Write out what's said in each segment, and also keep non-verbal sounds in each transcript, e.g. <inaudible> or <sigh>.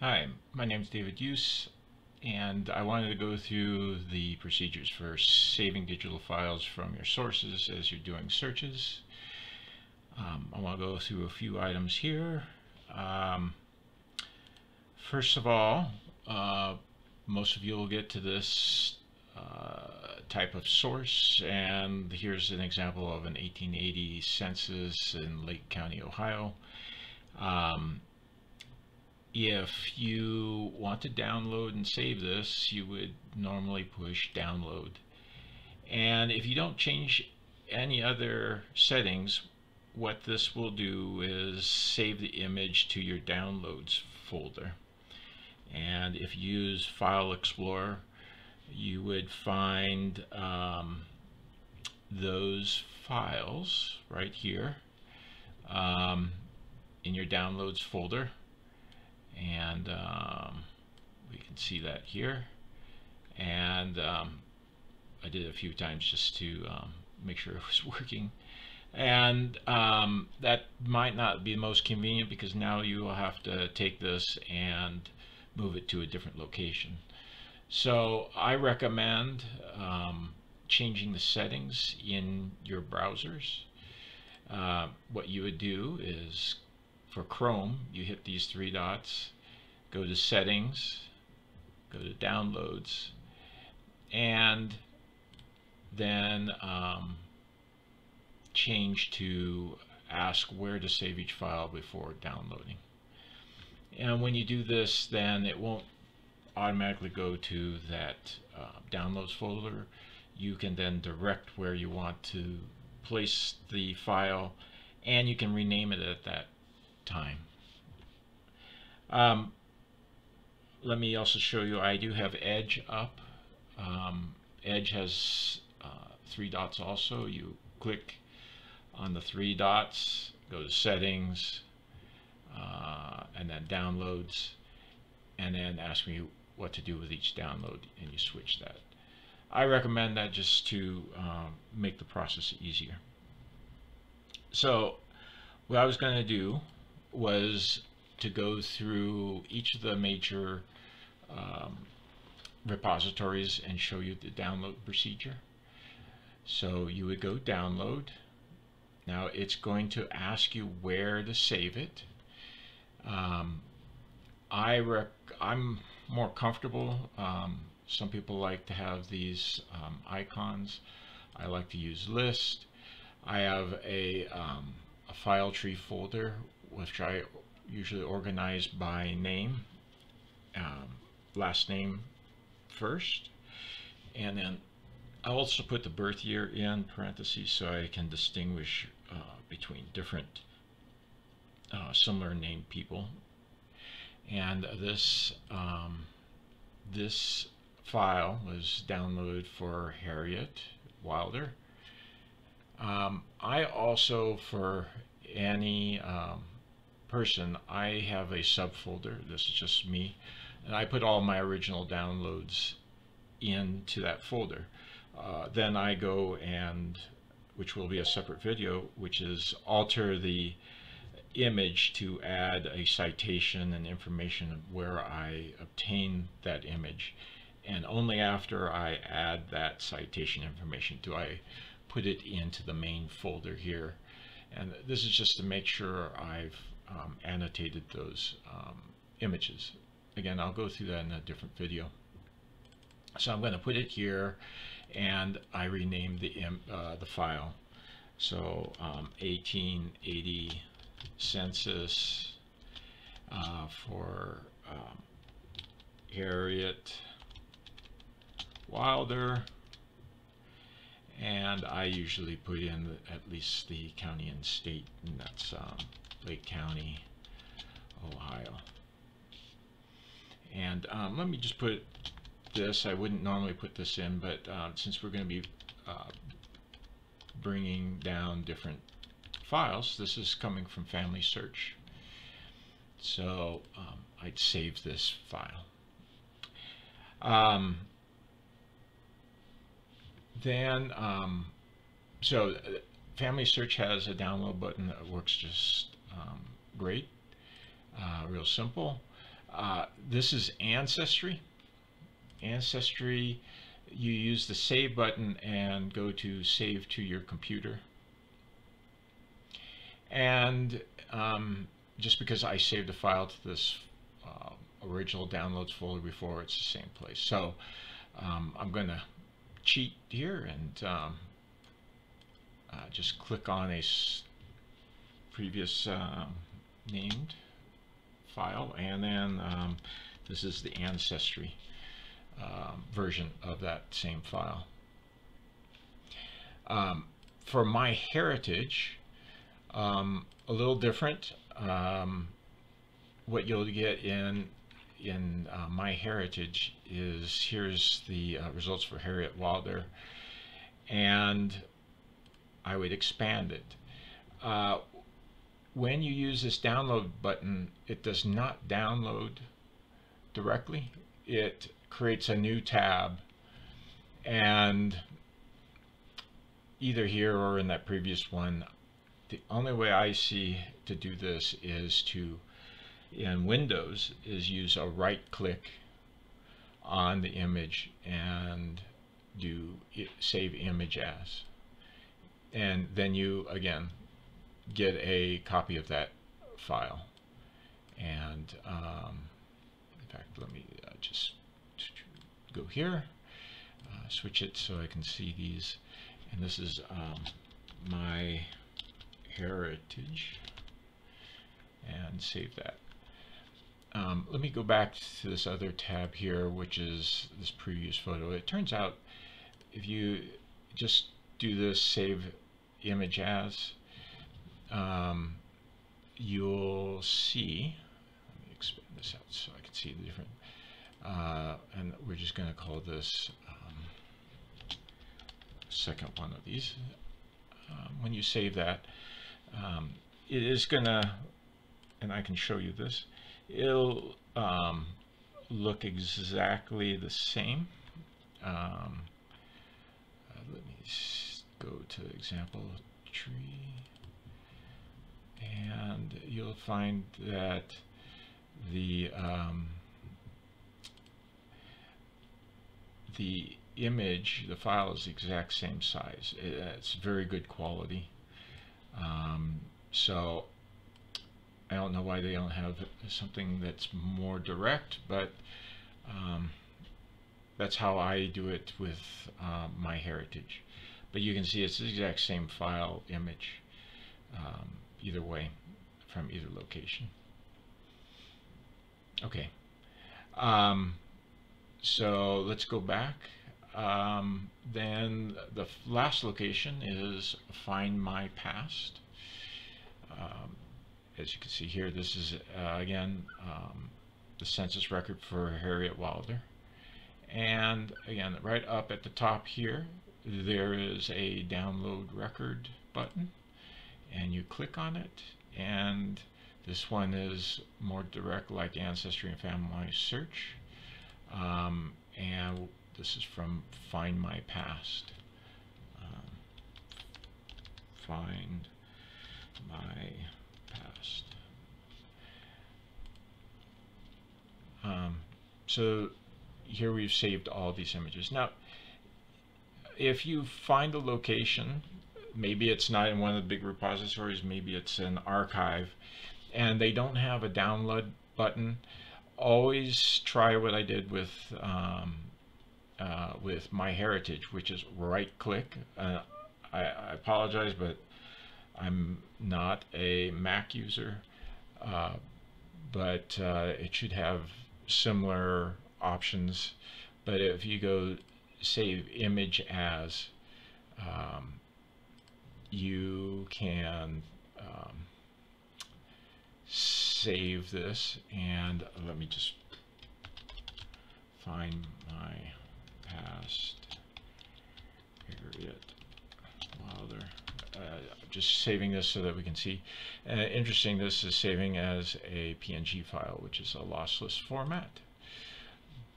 Hi, my name is David Use and I wanted to go through the procedures for saving digital files from your sources as you're doing searches. Um, I want to go through a few items here. Um, first of all, uh, most of you will get to this uh, type of source and here's an example of an 1880 census in Lake County, Ohio. Um, if you want to download and save this, you would normally push download. And if you don't change any other settings, what this will do is save the image to your downloads folder. And if you use File Explorer, you would find um, those files right here um, in your downloads folder and um, we can see that here. And um, I did it a few times just to um, make sure <laughs> it was working. And um, that might not be the most convenient because now you will have to take this and move it to a different location. So I recommend um, changing the settings in your browsers. Uh, what you would do is for Chrome, you hit these three dots, go to settings, go to downloads, and then um, change to ask where to save each file before downloading. And when you do this, then it won't automatically go to that uh, downloads folder. You can then direct where you want to place the file and you can rename it at that time. Um, let me also show you, I do have Edge up. Um, Edge has uh, three dots also. You click on the three dots, go to settings, uh, and then downloads, and then ask me what to do with each download, and you switch that. I recommend that just to um, make the process easier. So what I was going to do was to go through each of the major um, repositories and show you the download procedure. So you would go download. Now it's going to ask you where to save it. Um, I I'm more comfortable. Um, some people like to have these um, icons. I like to use list. I have a, um, a file tree folder which I usually organize by name, um, last name first, and then I also put the birth year in parentheses so I can distinguish uh, between different uh, similar named people. And this um, this file was downloaded for Harriet Wilder. Um, I also, for any um, person, I have a subfolder. This is just me. And I put all my original downloads into that folder. Uh, then I go and, which will be a separate video, which is alter the image to add a citation and information of where I obtain that image. And only after I add that citation information do I put it into the main folder here. And this is just to make sure I've um, annotated those um, images. Again, I'll go through that in a different video. So I'm going to put it here and I rename the, uh, the file. So um, 1880 census uh, for um, Harriet Wilder and I usually put in at least the county and state and that's um, Lake County, Ohio. And um, let me just put this, I wouldn't normally put this in, but uh, since we're going to be uh, bringing down different files, this is coming from FamilySearch. So um, I'd save this file. Um, then, um, so uh, FamilySearch has a download button that works just um, great, uh, real simple. Uh, this is Ancestry. Ancestry, you use the Save button and go to Save to your computer. And um, just because I saved a file to this uh, original downloads folder before, it's the same place. So um, I'm going to cheat here and um, uh, just click on a previous uh, named file and then um, this is the ancestry um, version of that same file. Um, for MyHeritage, um, a little different. Um, what you'll get in in uh, MyHeritage is here's the uh, results for Harriet Wilder, and I would expand it. When you use this download button, it does not download directly. It creates a new tab and either here or in that previous one, the only way I see to do this is to, in Windows, is use a right click on the image and do save image as. And then you, again, get a copy of that file. And um, in fact, let me uh, just go here, uh, switch it so I can see these. And this is um, my heritage and save that. Um, let me go back to this other tab here, which is this previous photo. It turns out if you just do this save image as, um, you'll see, let me expand this out so I can see the different, uh, and we're just going to call this um, second one of these. Um, when you save that, um, it is going to, and I can show you this, it'll um, look exactly the same. Um, uh, let me go to example tree and you'll find that the um, the image, the file is the exact same size. It's very good quality. Um, so I don't know why they don't have something that's more direct, but um, that's how I do it with uh, MyHeritage. But you can see it's the exact same file image. Um, either way from either location. Okay, um, so let's go back. Um, then the last location is FindMyPast. Um, as you can see here, this is uh, again um, the census record for Harriet Wilder. And again, right up at the top here, there is a download record button and you click on it and this one is more direct like Ancestry and FamilySearch um, and this is from FindMyPast. Um, Find My Past. Um, so here we've saved all these images. Now if you find a location maybe it's not in one of the big repositories, maybe it's an archive, and they don't have a download button, always try what I did with um, uh, with MyHeritage, which is right click. Uh, I, I, apologize, but I'm not a Mac user, uh, but uh, it should have similar options. But if you go save image as, um, you can um, save this and let me just find my past Harriet Wilder. Uh, just saving this so that we can see. Uh, interesting, this is saving as a PNG file, which is a lossless format.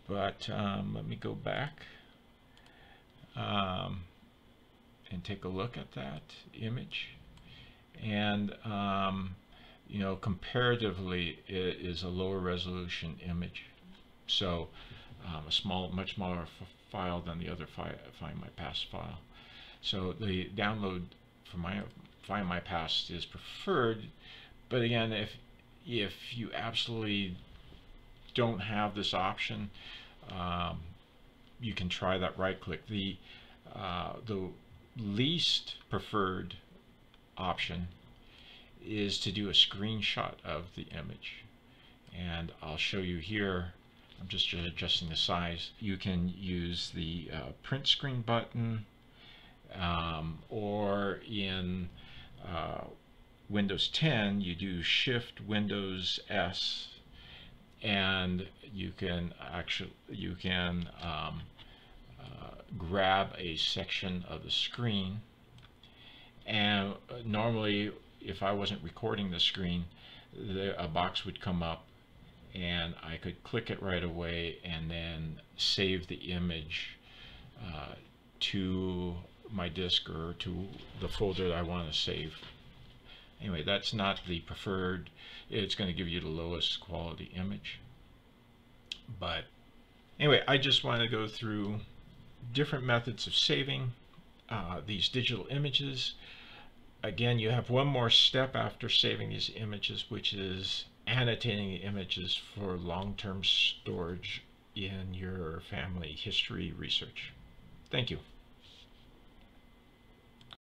But um, let me go back. Um, and take a look at that image. And um, you know, comparatively, it is a lower resolution image. So um, a small, much smaller file than the other fi FindMyPast file. So the download for my FindMyPast is preferred, but again, if if you absolutely don't have this option, um, you can try that right click. The uh, the least preferred option is to do a screenshot of the image. And I'll show you here I'm just adjusting the size. You can use the uh, print screen button um, or in uh, Windows 10 you do shift Windows S and you can actually you can um, grab a section of the screen and uh, normally if I wasn't recording the screen the, a box would come up and I could click it right away and then save the image uh, to my disk or to the folder that I want to save. Anyway, that's not the preferred. It's going to give you the lowest quality image. But anyway, I just want to go through different methods of saving uh, these digital images. Again, you have one more step after saving these images, which is annotating the images for long-term storage in your family history research. Thank you.